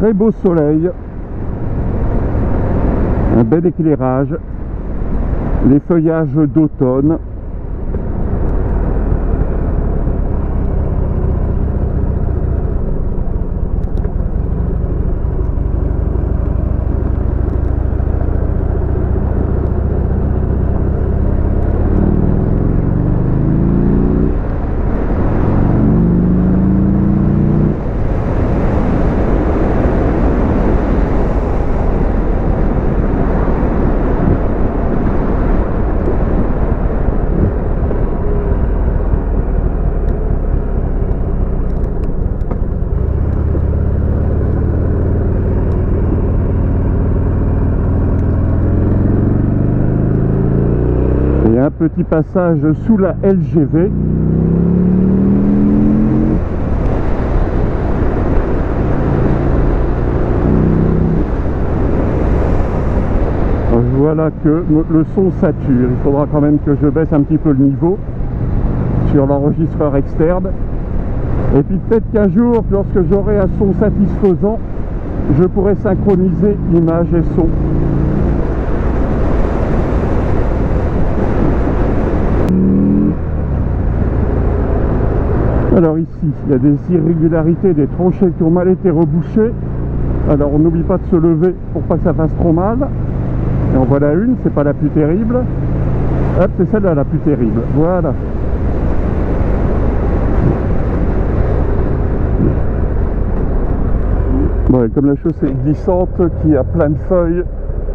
très beau soleil, un bel éclairage, les feuillages d'automne. Et un petit passage sous la LGV. Voilà que le son sature. Il faudra quand même que je baisse un petit peu le niveau sur l'enregistreur externe. Et puis peut-être qu'un jour, lorsque j'aurai un son satisfaisant, je pourrai synchroniser image et son. Alors ici, il y a des irrégularités, des tranchées qui ont mal été rebouchées. Alors on n'oublie pas de se lever pour pas que ça fasse trop mal. Et en voilà une, c'est pas la plus terrible. Hop, c'est celle-là la plus terrible. Voilà. Comme la chaussée est glissante, qui a plein de feuilles,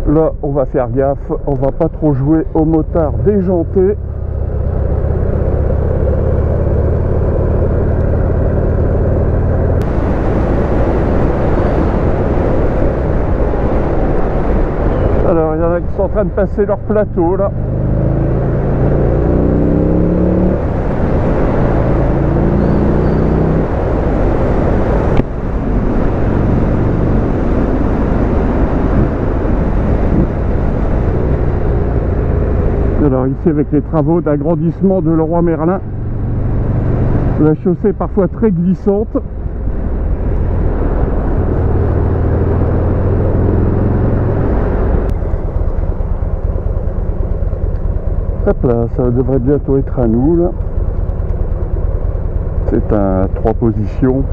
là on va faire gaffe, on va pas trop jouer au motard déjanté. Alors, il y en train de passer leur plateau là. Alors ici avec les travaux d'agrandissement de Leroy Merlin, la chaussée est parfois très glissante. Hop là, ça devrait bientôt être à nous là. C'est un trois positions.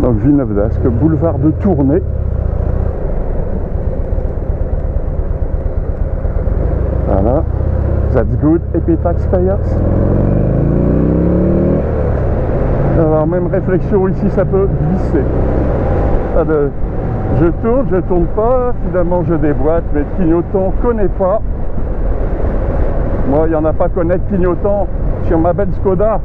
Donc Villeneuve d'Ascq, boulevard de Tournai. Voilà. That's good. Happy taxpayers. Alors même réflexion ici, ça peut glisser. Je tourne, je tourne pas, finalement je déboîte, mais clignotant connaît pas. Moi, il n'y en a pas connaître clignotant sur ma belle Skoda.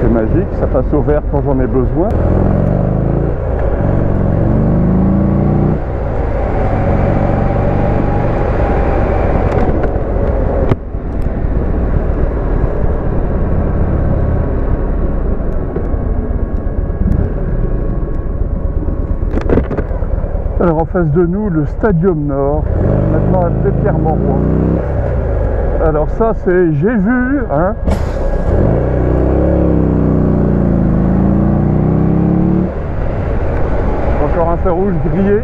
C'est magique, ça passe au vert quand j'en ai besoin. En face de nous, le Stadium Nord, maintenant appelé Pierre Mauroy. Alors ça c'est j'ai vu, hein. Encore un feu rouge grillé.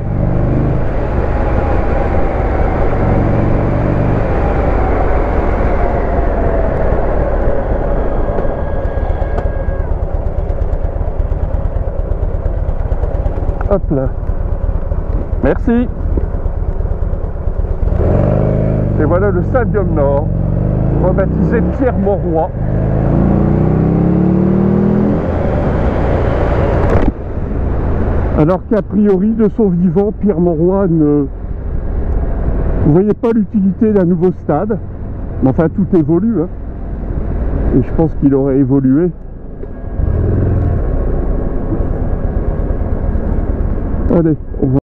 Hop là. Merci. Et voilà le Stadium Nord, rebaptisé Pierre Mauroy. Alors qu'a priori, de son vivant, Pierre Mauroy ne voyait pas l'utilité d'un nouveau stade. Mais enfin, tout évolue. hein. Et je pense qu'il aurait évolué. Allez.